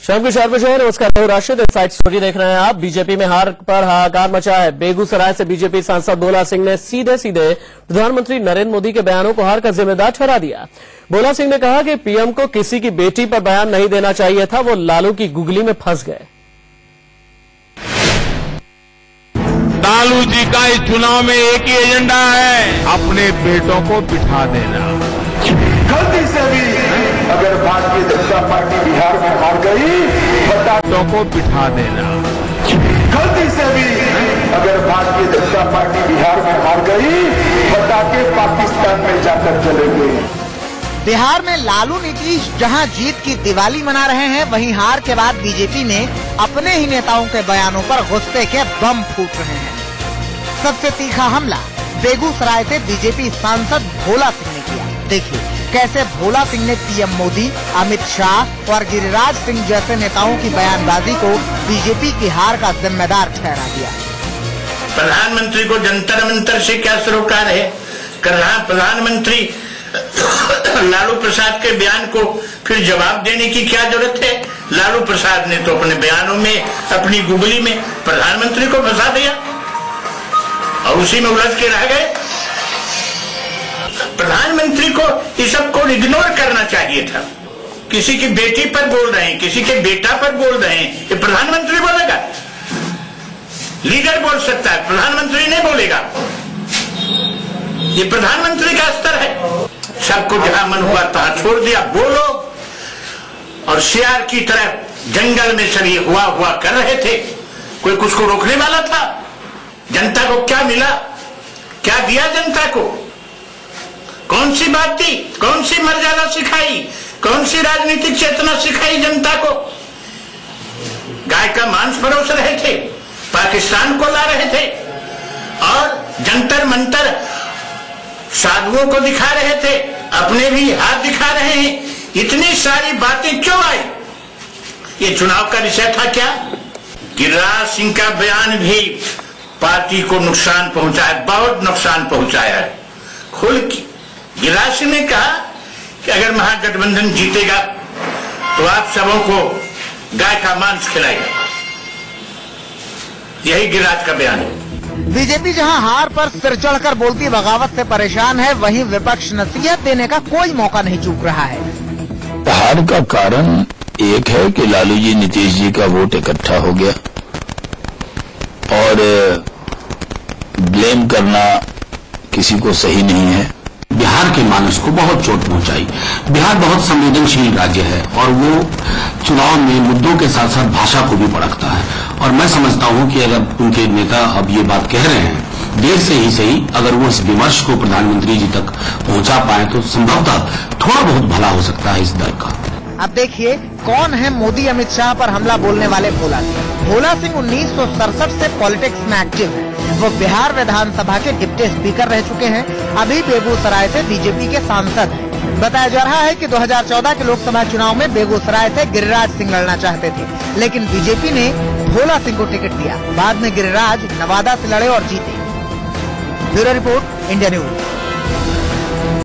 शाम के चार बजे है। नमस्कार मैं राशिद इनसाइड स्टोरी देख रहे हैं आप। बीजेपी में हार पर हाहाकार मचा है। बेगूसराय से बीजेपी सांसद भोला सिंह ने सीधे सीधे प्रधानमंत्री नरेंद्र मोदी के बयानों को हार का जिम्मेदार ठहरा दिया। भोला सिंह ने कहा कि पीएम को किसी की बेटी पर बयान नहीं देना चाहिए था वो लालू की गुगली में फंस गए। लालू जी का इस चुनाव में एक ही एजेंडा है अपने बेटों को बिठा देना। गलती से भी अगर भारतीय जनता पार्टी में हार गई बता बेटों को बिठा देना गलती से भी अगर भारतीय जनता पार्टी बिहार में हार गई बता के पाकिस्तान में जाकर चले गए बिहार में लालू नीतीश जहाँ जीत की दिवाली मना रहे हैं, वहीं हार के बाद बीजेपी ने अपने ही नेताओं के बयानों पर गुस्से के बम फूट रहे हैं। सबसे तीखा हमला बेगूसराय से बीजेपी सांसद भोला सिंह ने किया। देखिए कैसे भोला सिंह ने पीएम मोदी, अमित शाह और गिरिराज सिंह जैसे नेताओं की बयानबाजी को बीजेपी की हार का जिम्मेदार ठहरा दिया। प्रधानमंत्री को जंतर मंतर से क्या सरोकार है? प्रधानमंत्री लालू प्रसाद के बयान को फिर जवाब देने की क्या ज़रूरत है? लालू प्रसाद ने तो अपने बयानों में, अपनी गुगली में प्रधानमंत्री को फंसा दिया। और उसी में उलझ के रह गए। प्रधानमंत्री को इस सबको इग्नोर करना चाहिए था। किसी की बेटी पर बोल रहे हैं, किसी के बेटा पर बोल रहे हैं, ये प्रधानमंत्री बोलेगा। लीडर बोल सकता है, प्रधानमंत्री नहीं बोलेगा। ये प्रधानमंत्री का स्तर है। सबको जहाँ मन हुआ तहां छोड़ दिया, बोलो। और शेयर की तरह जंगल में सभी हुआ हुआ कर रहे थे। कोई कुछ को रोकने वाला था? जनता को क्या मिला? क्या दिया जनता को? कौन सी बात दी कौन सी मर्यादा सिखाई? कौन सी राजनीतिक चेतना सिखाई जनता को? गाय का मांस परोस रहे थे, पाकिस्तान को ला रहे थे, और जंतर मंतर साधुओं को दिखा रहे थे, अपने भी हाथ दिखा रहे हैं। इतनी सारी बातें क्यों आई? ये चुनाव का विषय था क्या? गिरिराज सिंह का बयान भी पार्टी को नुकसान पहुँचा है बहुत नुकसान पहुँचाया है। खुल गिरिराज सिंह ने कहा कि अगर महागठबंधन जीतेगा तो आप सबों को गाय का मांस खिलाएगा। यही गिरिराज का बयान है। बीजेपी जहाँ हार पर सिर चढ़कर बोलती बगावत से परेशान है वहीं विपक्ष नसीहत देने का कोई मौका नहीं चूक रहा है। हार का कारण एक है कि लालू जी नीतीश जी का वोट इकट्ठा हो गया। और ब्लेम करना किसी को सही नहीं है। बिहार के मानस को बहुत चोट पहुंचाई। बिहार बहुत संवेदनशील राज्य है और वो चुनाव में मुद्दों के साथ साथ भाषा को भी पड़कता है। और मैं समझता हूँ कि अगर उनके नेता अब ये बात कह रहे हैं, देर से ही सही, अगर वो इस विमर्श को प्रधानमंत्री जी तक पहुँचा पाए तो संभवतः थोड़ा बहुत भला हो सकता है इस दल का। अब देखिए, कौन है मोदी अमित शाह पर हमला बोलने वाले भोला सिंह? भोला सिंह उन्नीस सौ सड़सठ से पॉलिटिक्स में एक्टिव है। वो बिहार विधानसभा के डिप्टी स्पीकर रह चुके हैं। अभी बेगूसराय से बीजेपी के सांसद। बताया जा रहा है कि 2014 के लोकसभा चुनाव में बेगूसराय से गिरिराज सिंह लड़ना चाहते थे। लेकिन बीजेपी ने भोला सिंह को टिकट दिया। बाद में गिरिराज नवादा से लड़े और जीते। Bureau report, India news.